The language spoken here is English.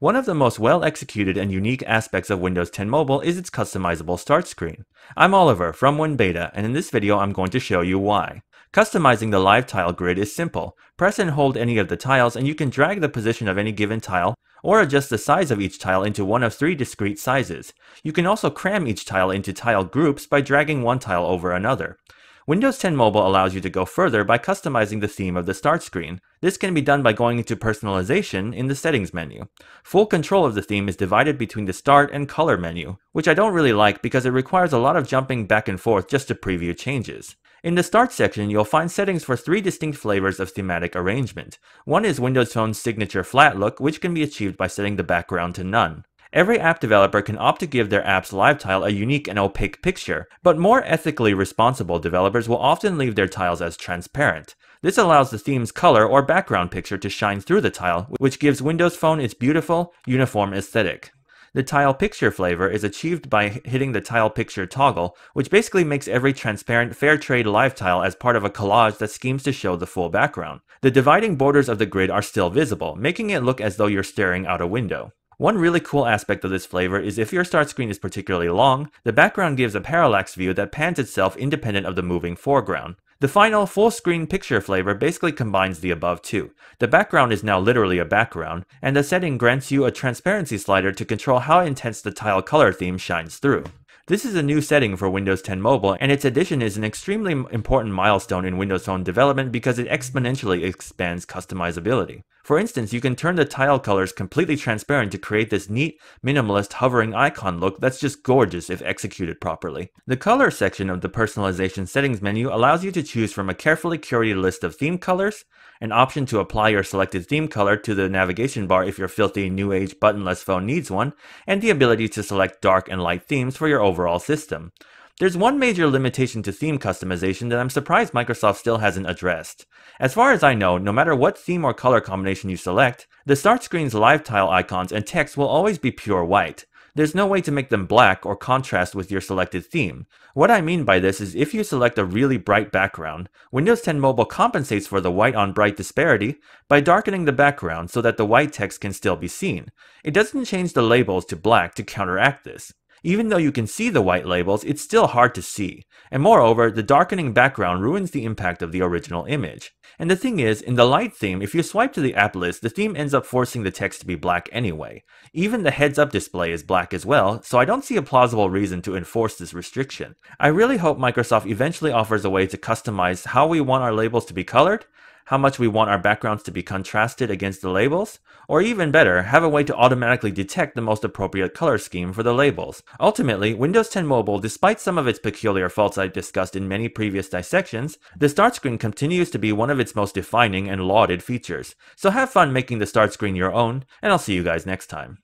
One of the most well executed and unique aspects of Windows 10 Mobile is its customizable start screen. I'm Oliver from WinBeta, and in this video I'm going to show you why. Customizing the live tile grid is simple. Press and hold any of the tiles and you can drag the position of any given tile or adjust the size of each tile into one of three discrete sizes. You can also cram each tile into tile groups by dragging one tile over another. Windows 10 Mobile allows you to go further by customizing the theme of the start screen. This can be done by going into personalization in the settings menu. Full control of the theme is divided between the start and color menu, which I don't really like because it requires a lot of jumping back and forth just to preview changes. In the Start section, you'll find settings for three distinct flavors of thematic arrangement. One is Windows Phone's signature flat look, which can be achieved by setting the background to none. Every app developer can opt to give their app's live tile a unique and opaque picture, but more ethically responsible developers will often leave their tiles as transparent. This allows the theme's color or background picture to shine through the tile, which gives Windows Phone its beautiful, uniform aesthetic. The tile picture flavor is achieved by hitting the tile picture toggle, which basically makes every transparent fair trade live tile as part of a collage that schemes to show the full background. The dividing borders of the grid are still visible, making it look as though you're staring out a window. One really cool aspect of this flavor is if your start screen is particularly long, the background gives a parallax view that pans itself independent of the moving foreground. The final full screen picture flavor basically combines the above two. The background is now literally a background, and the setting grants you a transparency slider to control how intense the tile color theme shines through. This is a new setting for Windows 10 Mobile, and its addition is an extremely important milestone in Windows Phone development because it exponentially expands customizability. For instance, you can turn the tile colors completely transparent to create this neat, minimalist hovering icon look that's just gorgeous if executed properly. The color section of the personalization settings menu allows you to choose from a carefully curated list of theme colors, an option to apply your selected theme color to the navigation bar if your filthy new age buttonless phone needs one, and the ability to select dark and light themes for your overall system. There's one major limitation to theme customization that I'm surprised Microsoft still hasn't addressed. As far as I know, no matter what theme or color combination you select, the start screen's live tile icons and text will always be pure white. There's no way to make them black or contrast with your selected theme. What I mean by this is if you select a really bright background, Windows 10 Mobile compensates for the white on bright disparity by darkening the background so that the white text can still be seen. It doesn't change the labels to black to counteract this. Even though you can see the white labels, it's still hard to see. And moreover, the darkening background ruins the impact of the original image. And the thing is, in the light theme, if you swipe to the app list, the theme ends up forcing the text to be black anyway. Even the heads-up display is black as well, so I don't see a plausible reason to enforce this restriction. I really hope Microsoft eventually offers a way to customize how we want our labels to be colored, how much we want our backgrounds to be contrasted against the labels, or even better, have a way to automatically detect the most appropriate color scheme for the labels. Ultimately, Windows 10 Mobile, despite some of its peculiar faults I've discussed in many previous dissections, the start screen continues to be one of its most defining and lauded features. So have fun making the start screen your own, and I'll see you guys next time.